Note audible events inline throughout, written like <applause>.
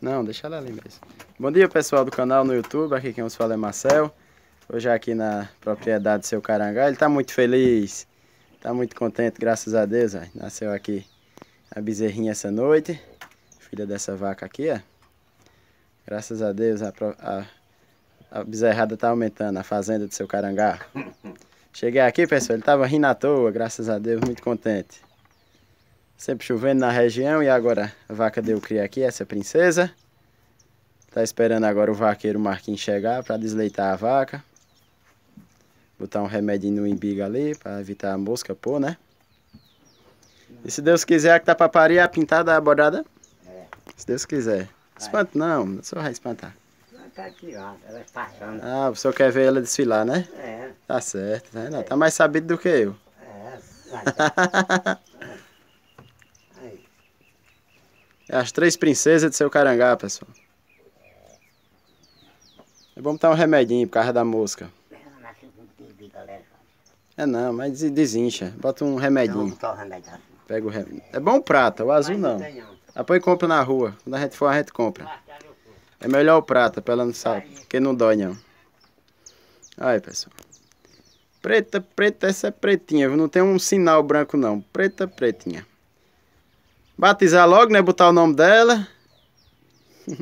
Não, deixa ela ali mesmo. Bom dia pessoal do canal no YouTube, aqui quem nos fala é Marcel. Hoje aqui na propriedade do seu Carangá, ele tá muito feliz. Tá muito contente, graças a Deus. Ó. Nasceu aqui a bezerrinha essa noite. Filha dessa vaca aqui, ó. Graças a Deus a, a, a bezerrada tá aumentando, a fazenda do seu Carangá. <laughs> Cheguei aqui, pessoal, ele tava rindo à toa, graças a Deus, muito contente. Sempre chovendo na região e agora a vaca deu cria aqui, essa princesa. Tá esperando agora o vaqueiro Marquinhos chegar para desleitar a vaca. Botar um remédio no embigo ali para evitar a mosca pôr, né? E se Deus quiser que tá pra parir a pintada a bordada? É. Se Deus quiser. Espanta não, só vai espantar. Tá aqui, ó. Ela tá passando. Ah, o senhor quer ver ela desfilar, né? É, Tá certo, né? Não, tá mais sabido do que eu. é. <laughs> Aí. É as três princesas de seu carangá, pessoal. É bom botar um remedinho por causa da mosca. É não, mas des- desincha. Bota um remedinho. Pega o remédio. É bom o prata, o azul não. Depois compra na rua. Quando a gente for, a gente compra. É melhor o prata, pra ela não saber. Porque não dói não. Aí, pessoal. Preta, preta, essa é pretinha. Não tem um sinal branco não. Preta, pretinha. Batizar logo, né? Botar o nome dela. <laughs>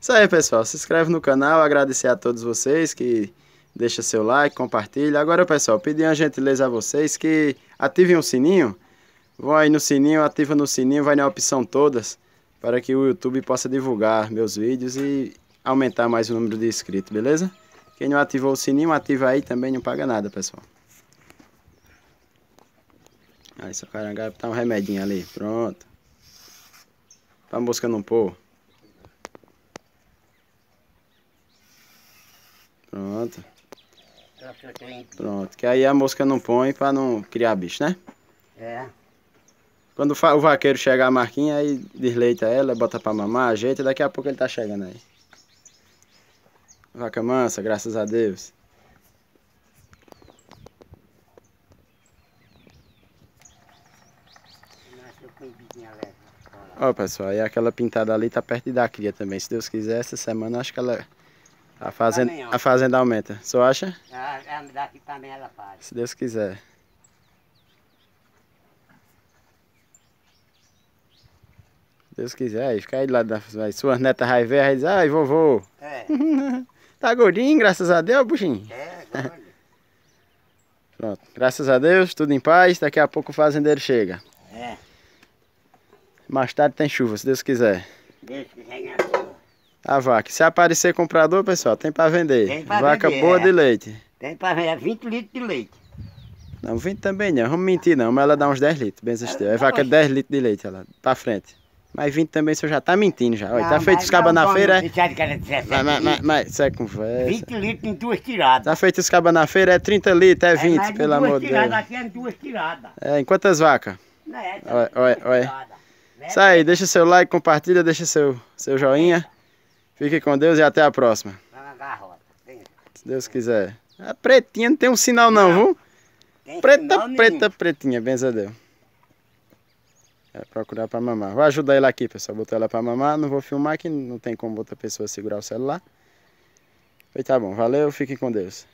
Isso aí, pessoal. Se inscreve no canal. Agradecer a todos vocês que deixa seu like, compartilha. Agora, pessoal, pedir uma gentileza a vocês que ativem o sininho. Vão aí no sininho, ativa no sininho, vai na opção todas para que o YouTube possa divulgar meus vídeos e aumentar mais o número de inscritos, beleza? Quem não ativou o sininho, ativa aí também, não paga nada, pessoal. Aí, seu carangá tá um remedinho ali, pronto. Pra mosca não pôr. Pronto, pronto. Que aí a mosca não põe pra não criar bicho, né? É. Quando o vaqueiro chegar a marquinha, aí desleita ela, bota pra mamar, ajeita, daqui a pouco ele tá chegando aí. Vaca mansa, graças a Deus. Ó pessoal, aí aquela pintada ali tá perto de dar cria também. Se Deus quiser, essa semana acho que ela. A fazenda, Também, a fazenda aumenta. Só acha? Ah, ah, daqui também ela faz. Se Deus quiser. Se Deus quiser, aí fica aí do lado da. Aí suas netas vai ver, aí diz, ai vovô, É. <laughs> tá gordinho, graças a Deus, buchinho. É, agora. Pronto, graças a Deus, tudo em paz. Daqui a pouco o fazendeiro chega. É. Mais tarde tem chuva, se Deus quiser. Deus quiser nasceu. A vaca. Se aparecer comprador, pessoal, tem pra vender. Tem pra vaca vender, boa é. de leite. Tem pra ver 20 litros de leite. Não, 20 também não. Vamos mentir não, mas ela dá uns 10 litros, bem assistiu. É vaca 10 litros de leite, ela, pra frente. Mas 20 também, o senhor já tá mentindo já. Olha, tá Não, feito mas os cabas na feira, é? disseram que era 17 Mas, mas, mas, mas, isso é conversa. 20 litros em duas tiradas. Tá feito os cabas na feira, é 30 litros, é 20, mais de pelo duas amor de tiradas, Deus. Aqui é duas tiradas. É, em quantas vacas? Não é Olha, duas olha, olha. Né? Isso aí, deixa seu like, compartilha, deixa seu, seu joinha. Fique com Deus e até a próxima. Se Deus quiser. A pretinha não tem um sinal não, viu? tem Preta, preta, pretinha, benza a Deus. É procurar pra mamar. Vou ajudar ele aqui, pessoal. Botar ela pra mamar. Não vou filmar que não tem como outra pessoa segurar o celular. Pois tá bom. Valeu, fiquem com Deus.